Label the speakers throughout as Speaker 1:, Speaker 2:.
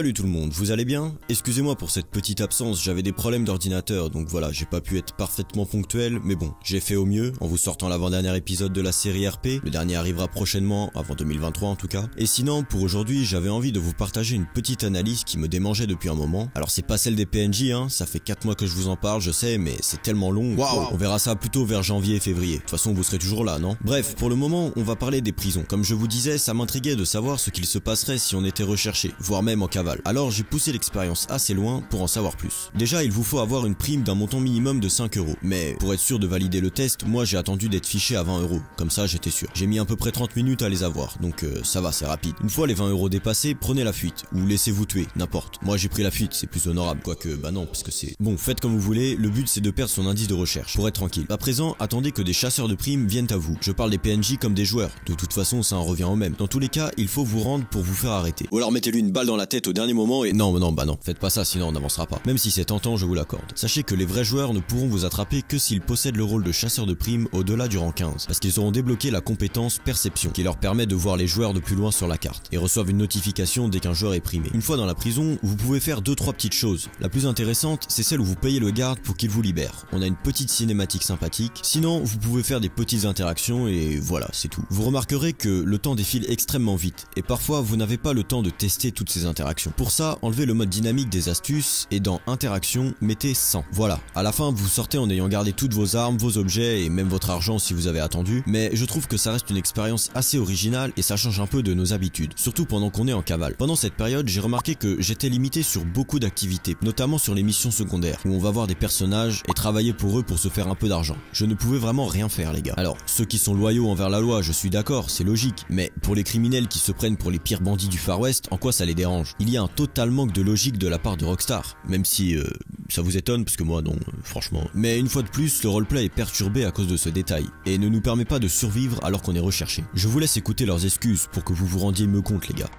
Speaker 1: Salut tout le monde, vous allez bien? Excusez-moi pour cette petite absence, j'avais des problèmes d'ordinateur, donc voilà, j'ai pas pu être parfaitement ponctuel, mais bon, j'ai fait au mieux en vous sortant l'avant-dernier épisode de la série RP, le dernier arrivera prochainement, avant 2023 en tout cas. Et sinon, pour aujourd'hui, j'avais envie de vous partager une petite analyse qui me démangeait depuis un moment. Alors c'est pas celle des PNJ, hein, ça fait 4 mois que je vous en parle, je sais, mais c'est tellement long. Waouh On verra ça plutôt vers janvier et février. De toute façon, vous serez toujours là, non? Bref, pour le moment, on va parler des prisons. Comme je vous disais, ça m'intriguait de savoir ce qu'il se passerait si on était recherché, voire même en cavale. Alors j'ai poussé l'expérience assez loin pour en savoir plus. Déjà, il vous faut avoir une prime d'un montant minimum de 5 euros. Mais pour être sûr de valider le test, moi j'ai attendu d'être fiché à 20 euros. Comme ça, j'étais sûr. J'ai mis à peu près 30 minutes à les avoir, donc euh, ça va, c'est rapide. Une fois les 20 euros dépassés, prenez la fuite ou laissez-vous tuer, n'importe. Moi j'ai pris la fuite, c'est plus honorable, quoique bah non, parce que c'est bon. Faites comme vous voulez. Le but c'est de perdre son indice de recherche pour être tranquille. À présent, attendez que des chasseurs de primes viennent à vous. Je parle des PNJ comme des joueurs. De toute façon, ça en revient au même. Dans tous les cas, il faut vous rendre pour vous faire arrêter. Ou alors mettez-lui une balle dans la tête au dernier moment et non, non, bah non, faites pas ça, sinon on n'avancera pas. Même si c'est tentant, je vous l'accorde. Sachez que les vrais joueurs ne pourront vous attraper que s'ils possèdent le rôle de chasseur de primes au-delà du rang 15, parce qu'ils auront débloqué la compétence perception, qui leur permet de voir les joueurs de plus loin sur la carte, et reçoivent une notification dès qu'un joueur est primé. Une fois dans la prison, vous pouvez faire 2-3 petites choses. La plus intéressante, c'est celle où vous payez le garde pour qu'il vous libère. On a une petite cinématique sympathique. Sinon, vous pouvez faire des petites interactions et voilà, c'est tout. Vous remarquerez que le temps défile extrêmement vite, et parfois vous n'avez pas le temps de tester toutes ces interactions. Pour ça, enlevez le mode dynamique des astuces et dans interaction, mettez 100. Voilà, à la fin vous sortez en ayant gardé toutes vos armes, vos objets et même votre argent si vous avez attendu, mais je trouve que ça reste une expérience assez originale et ça change un peu de nos habitudes, surtout pendant qu'on est en cavale. Pendant cette période, j'ai remarqué que j'étais limité sur beaucoup d'activités, notamment sur les missions secondaires, où on va voir des personnages et travailler pour eux pour se faire un peu d'argent. Je ne pouvais vraiment rien faire les gars. Alors, ceux qui sont loyaux envers la loi, je suis d'accord, c'est logique, mais pour les criminels qui se prennent pour les pires bandits du Far West, en quoi ça les dérange? A un total manque de logique de la part de Rockstar, même si euh, ça vous étonne parce que moi non, euh, franchement. Mais une fois de plus, le roleplay est perturbé à cause de ce détail et ne nous permet pas de survivre alors qu'on est recherché. Je vous laisse écouter leurs excuses pour que vous vous rendiez mieux compte les gars.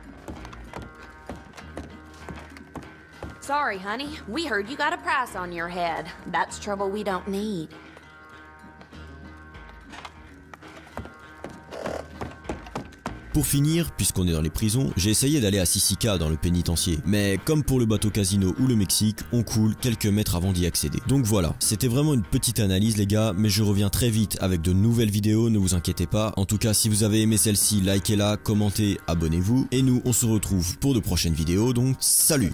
Speaker 2: Sorry, honey. We heard you got a price on your head. That's trouble we don't need.
Speaker 1: Pour finir, puisqu'on est dans les prisons, j'ai essayé d'aller à Sisica dans le pénitencier. Mais comme pour le bateau casino ou le Mexique, on coule quelques mètres avant d'y accéder. Donc voilà, c'était vraiment une petite analyse les gars, mais je reviens très vite avec de nouvelles vidéos, ne vous inquiétez pas. En tout cas, si vous avez aimé celle-ci, likez-la, commentez, abonnez-vous. Et nous, on se retrouve pour de prochaines vidéos, donc salut